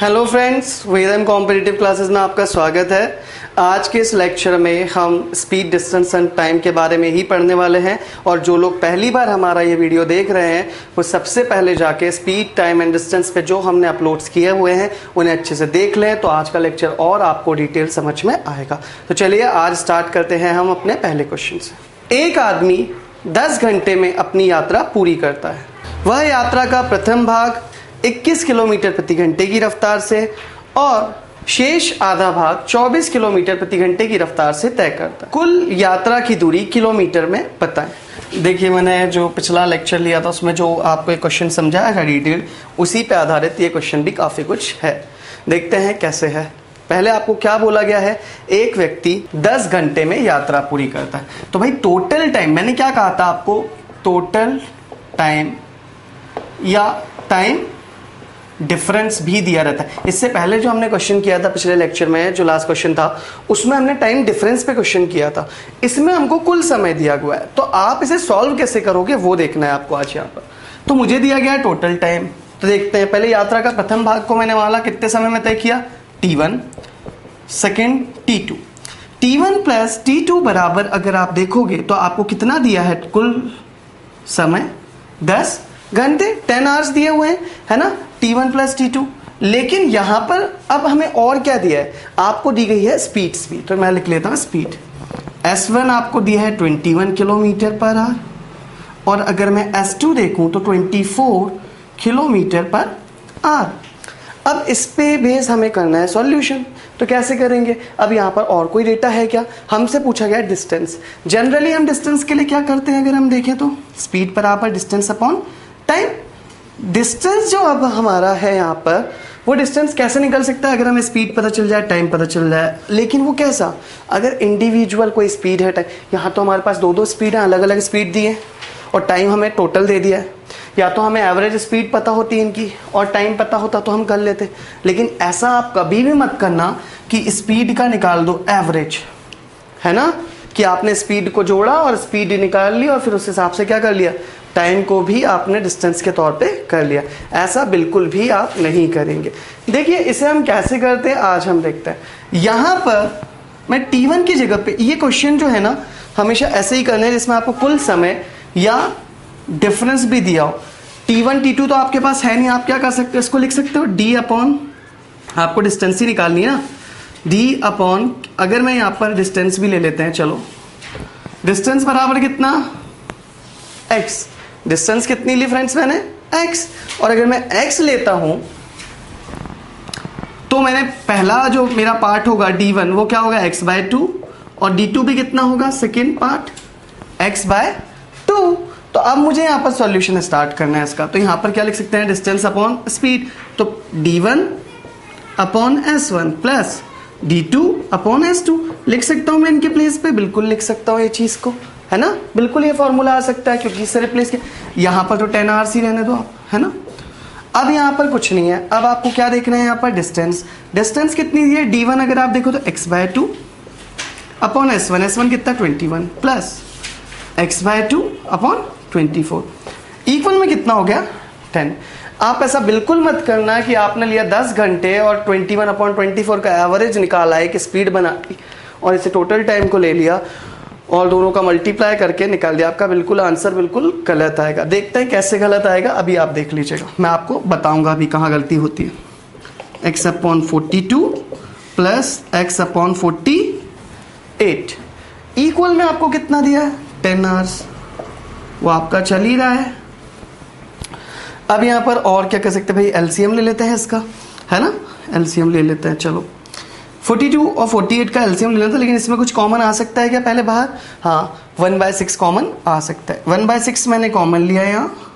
Hello friends Vedam competitive classes में आपका स्वागत है। आज के इस लेक्चर में हम स्पीड डिस्टेंस एंड टाइम के बारे में ही पढ़ने वाले हैं और जो लोग पहली बार हमारा ये वीडियो देख रहे हैं, वो सबसे पहले जाके स्पीड टाइम एंड डिस्टेंस पे जो हमने अपलोड्स किए हुए हैं, उन्हें अच्छे से देख लें तो आज का लेक्चर और आपको डिटेल समझ में आएगा। तो चलिए आज स्टार्ट करते हैं हम अपने पहले क्वेश्चन से। एक आदमी दस घंटे में अपनी यात्रा पूरी करता है। वह यात्रा का प्रथम भाग 21 किलोमीटर प्रति घंटे की रफ्तार से और शेष आधा भाग 24 किलोमीटर प्रति घंटे की रफ्तार से तय करता है। कुल यात्रा की दूरी किलोमीटर में बताएँ। देखिए, मैंने जो पिछला लेक्चर लिया था, उसमें जो आपको एक क्वेश्चन समझाया था डिटेल उसी पे आधारित ये क्वेश्चन भी काफ़ी कुछ है। देखते हैं कैसे है। पहले आपको क्या बोला गया है? एक व्यक्ति 10 घंटे में यात्रा पूरी करता है। तो भाई टोटल टाइम मैंने क्या कहा था आपको? टोटल टाइम या टाइम डिफरेंस भी दिया रहता है। इससे पहले जो हमने क्वेश्चन किया था पिछले लेक्चर में, जो लास्ट क्वेश्चन था, उसमें हमने टाइम डिफरेंस पे क्वेश्चन किया था। इसमें हमको कुल समय दिया हुआ है। तो आप इसे सॉल्व कैसे करोगे, वो देखना है आपको आज यहाँ पर। तो मुझे दिया गया है टोटल टाइम तो देखते हैं, पहले यात्रा का प्रथम भाग को मैंने वाला कितने समय में तय किया? T one second t two t one plus t two बराबर अगर आप देखोगे तो आपको कितना दिया है कुल समय? दस घंटे टेन आवर्स दिए हुए हैं, है ना? T one plus t two लेकिन यहाँ पर अब हमें और क्या दिया है? आपको दी गई है स्पीड स्पीड तो मैं लिख लेता हूँ स्पीड एस वन आपको दिया है twenty one kilometre per hour और अगर मैं एस टू देखूँ तो twenty four kilometre per hour अब इस पे बेस हमें करना है सॉल्यूशन तो कैसे करेंगे? अब यहाँ पर और कोई डेटा है क्या? हमसे पूछा गया डिस्टेंस जनरली हम डिस्टेंस के लिए क्या करते हैं, अगर हम देखें तो? स्पीड पर आप डिस्टेंस अपॉन टाइम डिस्टेंस जो अब हमारा है यहाँ पर, वो डिस्टेंस कैसे निकल सकता है अगर हमें स्पीड पता चल जाए, टाइम पता चल जाए? लेकिन वो कैसा? अगर इंडिविजुअल कोई स्पीड है, टाइम यहाँ तो हमारे पास दो दो स्पीड है अलग अलग स्पीड दी है और टाइम हमें टोटल दे दिया है। या तो हमें एवरेज स्पीड पता होती है इनकी, और टाइम पता होता तो हम कर लेते। लेकिन ऐसा आप कभी भी मत करना कि स्पीड का निकाल दो एवरेज है ना? कि आपने स्पीड को जोड़ा और स्पीड निकाल ली और फिर उस हिसाब से क्या कर लिया? टाइम को भी आपने डिस्टेंस के तौर पे कर लिया। ऐसा बिल्कुल भी आप नहीं करेंगे। देखिए, इसे हम कैसे करते हैं? आज हम देखते हैं। यहाँ पर मैं टी वन की जगह पे, ये क्वेश्चन जो है ना, हमेशा ऐसे ही करना है जिसमें आपको कुल समय या डिफरेंस भी दिया हो। टी वन टी टू तो आपके पास है नहीं, आप क्या कर सकते हो? इसको लिख सकते हो? डी अपॉन आपको डिस्टेंस ही निकालनी है ना। डी अपॉन अगर मैं यहाँ पर डिस्टेंस भी ले लेते हैं, चलो। डिस्टेंस बराबर कितना? एक्स डिस्टेंस कितनी ली फ्रेंड्स मैंने? X. और अगर मैं x लेता हूँ तो मैंने पहला जो मेरा पार्ट होगा d1 वो क्या होगा? X बाय टू और d2 भी कितना होगा? Second part x by two तो अब मुझे यहाँ पर सॉल्यूशन स्टार्ट करना है इसका। तो यहाँ पर क्या लिख सकते हैं? डिस्टेंस अपॉन स्पीड तो d1 upon S one plus D two upon S two लिख सकता हूँ मैं इनके प्लेस पे? बिल्कुल लिख सकता हूँ ये चीज़ को। है ना? बिल्कुल ये फॉर्मूला आ सकता है, क्योंकि इससे रिप्लेस किया। यहाँ पर तो टेन आवर्स ही रहने दो आप, है ना? अब यहाँ पर कुछ नहीं है। अब आपको क्या देखना है यहाँ पर? डिस्टेंस डिस्टेंस कितनी दी है? डी वन अगर आप देखो तो x by two upon S one S one कितना? Twenty one plus x by two upon twenty four equal में कितना हो गया? टेन आप ऐसा बिल्कुल मत करना कि आपने लिया दस घंटे और twenty one upon twenty four का एवरेज निकाला है, कि स्पीड बना और इसे टोटल टाइम को ले लिया। और दोनों का मल्टीप्लाई करके निकाल दिया। आपका बिल्कुल आंसर बिल्कुल गलत आएगा। देखते हैं कैसे गलत आएगा। अभी आप देख लीजिएगा। मैं आपको बताऊँगा अभी कहाँ गलती होती है। X upon forty two plus x upon forty eight equal में आपको कितना दिया है? टेन आवर्स वो आपका चल ही रहा है। अब यहाँ पर और क्या कर सकते हैं भाई? एलसीएम ले लेते हैं इसका। है ना? एलसीएम ले लेते हैं। चलो। 42 और 48 का एलसीएम लेना था लेकिन इसमें कुछ कॉमन आ सकता है क्या पहले बाहर? हाँ वन बाय सिक्स कॉमन आ सकता है। वन बाय सिक्स मैंने कॉमन लिया यहाँ।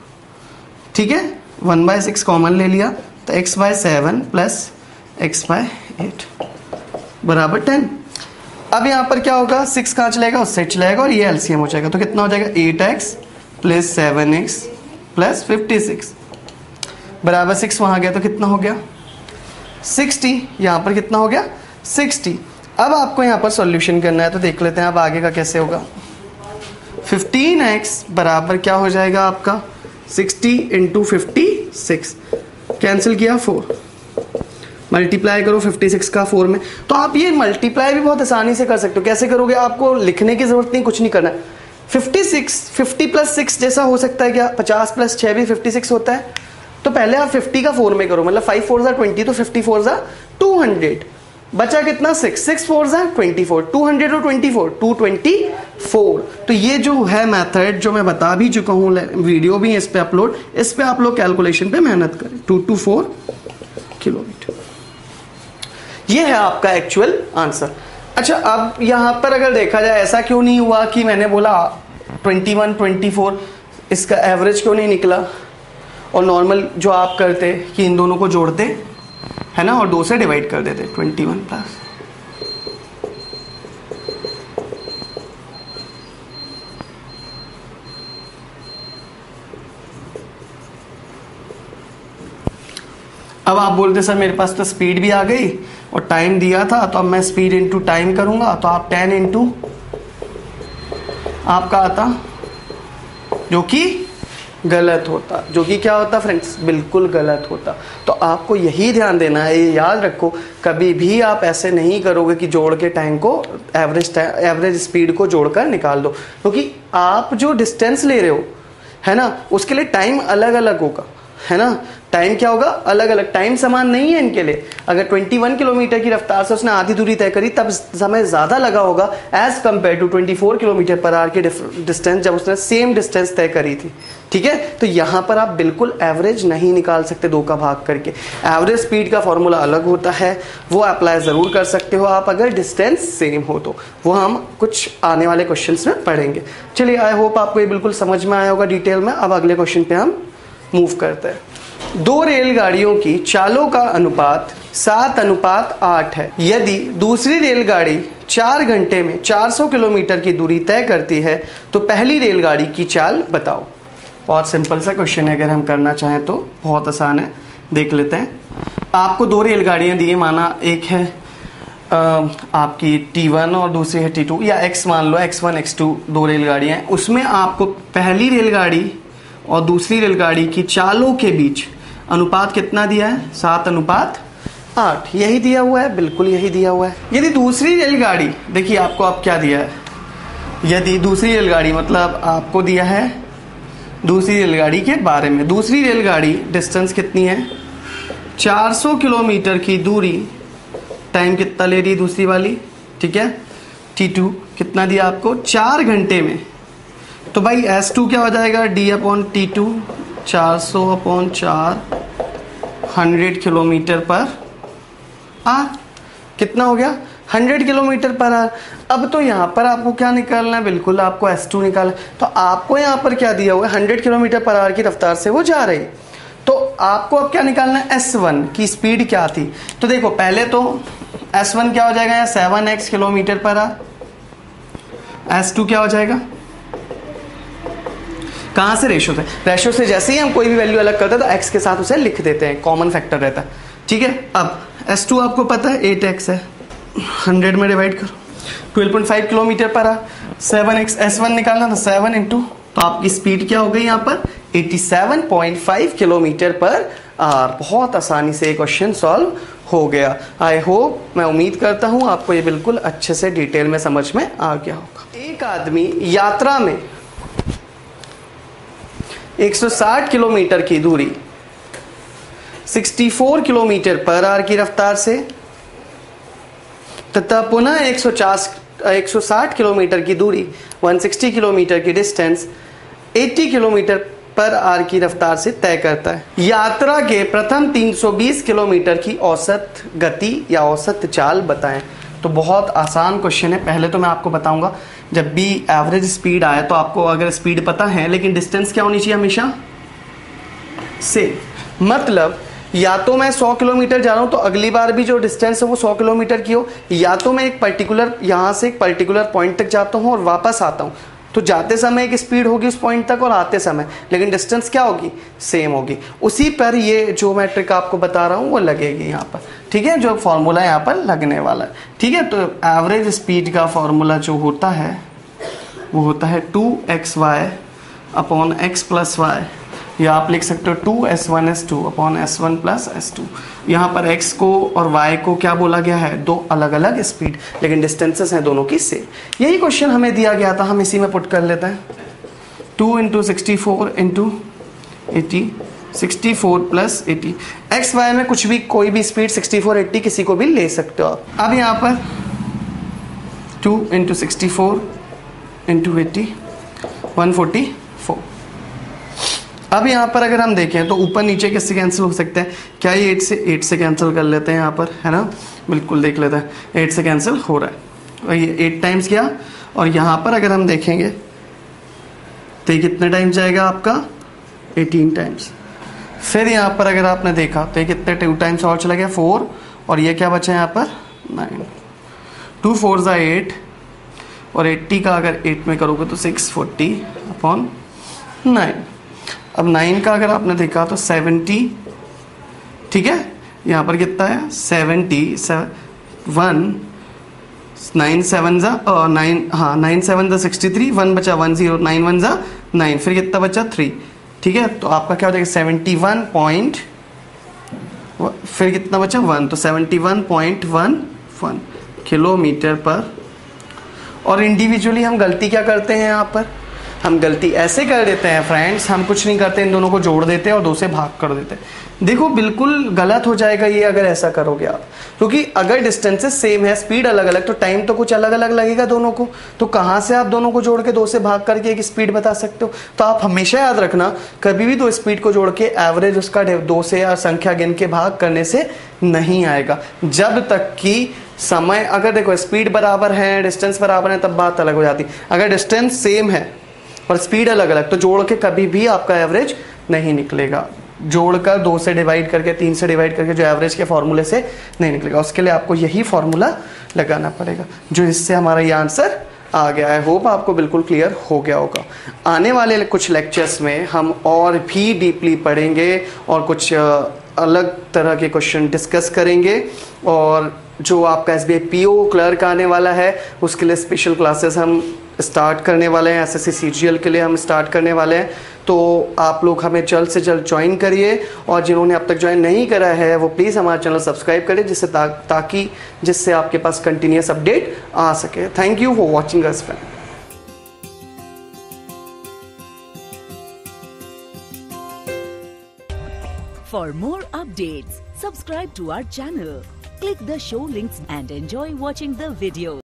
ठीक है? वन बाय सिक्स कॉमन ले लिया। तो x by seven plus x by eight बराबर टेन अब यहाँ पर क्या होगा? सिक्स कहाँ चलेगा? उससे चलेगा और ये एलसीएम हो जाएगा। तो कितना हो जाएगा? Eight x plus seven x plus fifty six बराबर सिक्स वहाँ गया तो कितना हो गया? सिक्सटी यहाँ पर कितना हो गया? सिक्सटी। अब आपको यहाँ पर सॉल्यूशन करना है तो देख लेते हैं अब आगे का कैसे होगा। फिफ्टीन एक्स बराबर क्या हो जाएगा आपका? Sixty into fifty six cancel किया फोर। मल्टीप्लाई करो 56 का फोर में। तो आप ये मल्टीप्लाई भी बहुत आसानी से कर सकते हो। कैसे करोगे? आपको लिखने की ज़रूरत नहीं, कुछ नहीं करना 56 50 प्लस सिक्स जैसा हो सकता है क्या? 50 प्लस छः भी 56 होता है। तो पहले आप 50 का फोर में करो। मतलब फाइव फोर ज़ा ट्वेंटी तो फिफ्टी फोर ज़ा टू हंड्रेड बचा कितना? सिक्स सिक्स फोर ज़ा ट्वेंटी फोर टू हंड्रेड और twenty four two twenty four तो ये जो है मेथड जो मैं बता भी चुका हूँ वीडियो भी इस पे अपलोड इस पे आप लोग कैलकुलेशन पे मेहनत करें। टू टू फोर किलोमीटर ये है आपका एक्चुअल आंसर अच्छा अब यहाँ पर अगर देखा जाए ऐसा क्यों नहीं हुआ कि मैंने बोला 21, 24 इसका एवरेज क्यों नहीं निकला? और नॉर्मल जो आप करते कि इन दोनों को जोड़ते है ना? और दो से डिवाइड कर देते 21 प्लस अब आप बोलते, सर, मेरे पास तो स्पीड भी आ गई और टाइम दिया था तो अब मैं स्पीड इंटू टाइम करूँगा तो आप टेन इंटू आपका आता, जो कि गलत होता, जो कि क्या होता फ्रेंड्स बिल्कुल गलत होता। तो आपको यही ध्यान देना है, ये याद रखो, कभी भी आप ऐसे नहीं करोगे कि जोड़ के टैंक को एवरेज एवरेज स्पीड को जोड़कर निकाल दो। क्योंकि तो आप जो डिस्टेंस ले रहे हो, है ना, उसके लिए टाइम अलग अलग होगा। है ना? टाइम क्या होगा? अलग अलग टाइम समान नहीं है इनके लिए. अगर 21 किलोमीटर की रफ्तार से उसने आधी दूरी तय करी, तब समय ज़्यादा लगा होगा as compared to 24 kilometre per hour की डिस्टेंस जब उसने सेम डिस्टेंस तय करी थी. ठीक है? तो यहाँ पर आप बिल्कुल एवरेज नहीं निकाल सकते दो का भाग करके. एवरेज स्पीड का फॉर्मूला अलग होता है. वो अप्लाई ज़रूर कर सकते हो आप अगर डिस्टेंस सेम हो तो. वो हम कुछ आने वाले क्वेश्चन में पढ़ेंगे. चलिए आई होप आपको ये बिल्कुल समझ में आया होगा डिटेल में. अब अगले क्वेश्चन पे हम मूव करते हैं। दो रेलगाड़ियों की चालों का अनुपात सात अनुपात आठ है। यदि दूसरी रेलगाड़ी चार घंटे में 400 किलोमीटर की दूरी तय करती है तो पहली रेलगाड़ी की चाल बताओ। बहुत सिंपल सा क्वेश्चन है अगर हम करना चाहें तो। बहुत आसान है। देख लेते हैं। आपको दो रेलगाड़ियाँ दी माना एक है आ, आपकी T1 और दूसरी है T2 या X मान लो X1 X2 दो रेलगाड़ियाँ हैं। उसमें आपको पहली रेलगाड़ी और दूसरी रेलगाड़ी की चालों के बीच अनुपात कितना दिया है? सात अनुपात आठ। यही दिया हुआ है, बिल्कुल यही दिया हुआ है। यदि दूसरी रेलगाड़ी, देखिए आपको अब क्या दिया है? यदि दूसरी रेलगाड़ी मतलब आपको दिया है दूसरी रेलगाड़ी के बारे में। दूसरी रेलगाड़ी डिस्टेंस कितनी है? 400 किलोमीटर की दूरी। टाइम कितना ले रही है दूसरी वाली? ठीक है? टी टू कितना दिया आपको? चार घंटे में। तो भाई एस टू क्या हो जाएगा? डी अपॉन टी टू चार सौ अपॉन चार हंड्रेड किलोमीटर पर। आर कितना हो गया? हंड्रेड किलोमीटर पर आर अब तो यहाँ पर आपको क्या निकालना है? बिल्कुल आपको एस टू निकालना तो आपको यहाँ पर क्या दिया हुआ है? हंड्रेड किलोमीटर पर आर की रफ्तार से वो जा रही। तो आपको अब क्या निकालना है? एस वन की स्पीड क्या थी? तो देखो, पहले तो एस वन क्या हो जाएगा? यहाँ seven x kilometre per hour S two क्या हो जाएगा? कहाँ से रेशो से रेशो से जैसे ही हम कोई भी वैल्यू अलग करते हैं तो एक्स के साथ उसे लिख देते हैं कॉमन फैक्टर रहता है। ठीक है? अब एस टू आपको पता है एट एक्स है। हंड्रेड में डिवाइड करो। Twelve point five kilometre per आ। सेवन एक्स एस वन निकालना था सेवन इंटू तो आपकी स्पीड क्या हो गई यहाँ पर? 87.5 किलोमीटर पर आर बहुत आसानी से क्वेश्चन सॉल्व हो गया। आई होप मैं उम्मीद करता हूँ, आपको ये बिल्कुल अच्छे से डिटेल में समझ में आ गया होगा। एक आदमी यात्रा में 160 किलोमीटर की दूरी। 64 किलोमीटर पर आर की रफ्तार से, तथा पुनः 150 160 किलोमीटर की दूरी 160 किलोमीटर की डिस्टेंस 80 किलोमीटर पर आर की रफ्तार से तय करता है। यात्रा के प्रथम 320 किलोमीटर की औसत गति या औसत चाल बताएँ। तो बहुत आसान क्वेश्चन है। पहले तो मैं आपको बताऊँगा जब भी एवरेज स्पीड आए तो आपको अगर स्पीड पता है, लेकिन डिस्टेंस क्या होनी चाहिए हमेशा? से मतलब या तो मैं 100 किलोमीटर जा रहा हूँ तो अगली बार भी जो डिस्टेंस है वो 100 किलोमीटर की हो, या तो मैं एक पर्टिकुलर यहाँ से एक पर्टिकुलर पॉइंट तक जाता हूँ और वापस आता हूँ। तो जाते समय एक स्पीड होगी उस पॉइंट तक और आते समय। लेकिन डिस्टेंस क्या होगी? सेम होगी। उसी पर ये जो मैं ट्रिक आपको बता रहा हूँ, वो लगेगी यहाँ पर। ठीक है, जो फॉर्मूला यहाँ पर लगने वाला है। ठीक है तो एवरेज स्पीड का फॉर्मूला जो होता है, वो होता है two x y upon x plus y या आप लिख सकते हो two S one S two upon S one plus S two यहाँ पर एक्स को और वाई को क्या बोला गया है? दो अलग अलग स्पीड लेकिन डिस्टेंसेस हैं दोनों की सेम यही क्वेश्चन हमें दिया गया था, हम इसी में पुट कर लेते हैं। Two into sixty four into eighty sixty four plus eighty. X y में कुछ भी, कोई भी स्पीड सिक्सटी फोर एट्टी किसी को भी ले सकते हो आप। अब यहाँ पर two into sixty four into eighty one forty four अब यहाँ पर अगर हम देखें तो ऊपर नीचे किससे कैंसिल हो सकते हैं? क्या ये एट से एट से कैंसिल कर लेते हैं यहाँ पर? है ना? बिल्कुल देख लेते हैं। एट से कैंसिल हो रहा है। और ये एट टाइम्स किया। और यहाँ पर अगर हम देखेंगे तो ये कितने टाइम्स जाएगा आपका? एटीन टाइम्स फिर यहाँ पर अगर आपने देखा तो ये कितने टू टाइम्स और चला गया फोर और ये क्या बचा है यहाँ पर? नाइन टू फोर ज़ा एट और एट्टी का अगर एट में करोगे तो सिक्स फोर्टी अपॉन नाइन अब नाइन का अगर आपने देखा तो सेवेंटी ठीक है? यहाँ पर कितना है? सेवेंटी वन नाइन सेवन ज़ा नाइन हाँ नाइन सेवन ज़ा सिक्सटी थ्री वन बचा वन ज़ीरो नाइन वन ज़ा नाइन फिर कितना बचा? थ्री ठीक है? तो आपका क्या हो जाएगा? सेवेंटी वन पॉइंट फिर कितना बचा? वन। तो seventy one point one one kilometre per. और इंडिविजुअली हम गलती क्या करते हैं यहाँ पर? हम गलती ऐसे कर देते हैं फ्रेंड्स हम कुछ नहीं करते, इन दोनों को जोड़ देते हैं और दो से भाग कर देते हैं। देखो, बिल्कुल गलत हो जाएगा ये अगर ऐसा करोगे आप। क्योंकि तो अगर डिस्टेंसेस सेम है स्पीड अलग अलग तो टाइम तो कुछ अलग अलग लगेगा दोनों को। तो कहाँ से आप दोनों को जोड़ के दो से भाग करके एक स्पीड बता सकते हो? तो आप हमेशा याद रखना, कभी भी दो स्पीड को जोड़ के एवरेज उसका दो से या संख्या गिन के भाग करने से नहीं आएगा। जब तक कि समय अगर देखो स्पीड बराबर है डिस्टेंस बराबर है, तब बात अलग हो जाती। अगर डिस्टेंस सेम है और स्पीड अलग अलग तो जोड़ के कभी भी आपका एवरेज नहीं निकलेगा। जोड़कर दो से डिवाइड करके, तीन से डिवाइड करके जो एवरेज के फॉर्मूले से नहीं निकलेगा। उसके लिए आपको यही फॉर्मूला लगाना पड़ेगा, जो इससे हमारा ये आंसर आ गया है। होप आपको बिल्कुल क्लियर हो गया होगा। आने वाले कुछ लेक्चर्स में हम और भी डीपली पढ़ेंगे और कुछ अलग तरह के क्वेश्चन डिस्कस करेंगे और जो आपका एस बी आई क्लर्क आने वाला है, उसके लिए स्पेशल क्लासेस हम स्टार्ट करने वाले हैं एस एस सी के लिए हम स्टार्ट करने वाले हैं। तो आप लोग हमें जल्द से जल्द ज्वाइन करिए और जिन्होंने अब तक ज्वाइन नहीं करा है वो प्लीज़ हमारा चैनल सब्सक्राइब करें जिससे ता, ताकि जिससे आपके पास कंटिन्यूस अपडेट आ सके। Thank you for watching us friend For more updates, subscribe to our channel, click the show links and enjoy watching the videos.